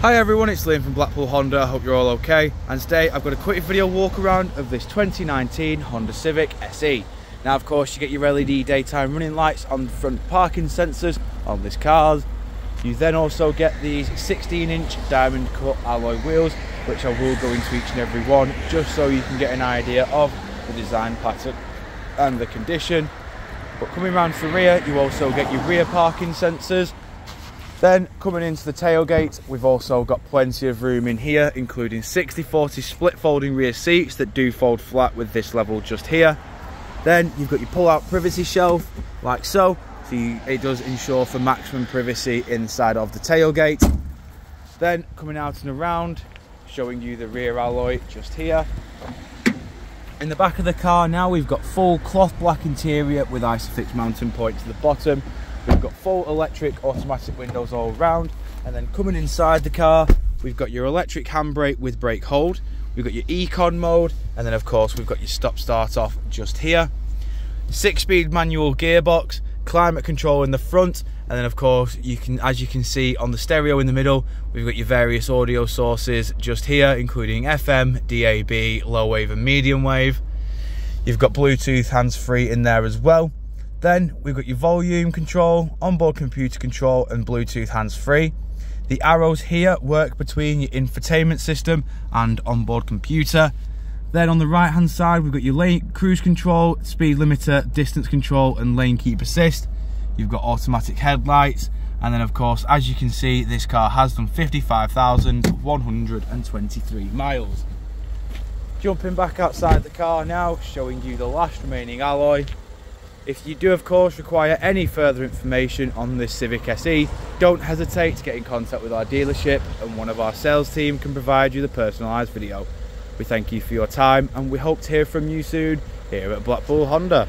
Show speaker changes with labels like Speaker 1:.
Speaker 1: Hi everyone, it's Liam from Blackpool Honda, I hope you're all okay. And today I've got a quick video walk around of this 2019 Honda Civic SE. Now of course you get your LED daytime running lights on the front parking sensors on this car. You then also get these 16 inch diamond cut alloy wheels, which I will go into each and every one, just so you can get an idea of the design pattern and the condition. But coming around to the rear, you also get your rear parking sensors, then coming into the tailgate, we've also got plenty of room in here, including 60-40 split folding rear seats that do fold flat with this level just here. Then you've got your pull-out privacy shelf, like so. So you, it does ensure for maximum privacy inside of the tailgate. Then coming out and around, showing you the rear alloy just here. In the back of the car now, we've got full cloth black interior with Isofix mounting point to the bottom We've got full electric automatic windows all around. And then coming inside the car, we've got your electric handbrake with brake hold. We've got your econ mode. And then of course, we've got your stop start off just here. Six speed manual gearbox, climate control in the front. And then of course, you can, as you can see on the stereo in the middle, we've got your various audio sources just here, including FM, DAB, low wave and medium wave. You've got Bluetooth hands-free in there as well. Then we've got your volume control, onboard computer control and Bluetooth hands-free. The arrows here work between your infotainment system and onboard computer. Then on the right hand side, we've got your lane cruise control, speed limiter, distance control and lane keep assist. You've got automatic headlights. And then of course, as you can see, this car has done 55,123 miles. Jumping back outside the car now, showing you the last remaining alloy if you do of course require any further information on this Civic SE, don't hesitate to get in contact with our dealership and one of our sales team can provide you the personalised video. We thank you for your time and we hope to hear from you soon here at Blackpool Honda.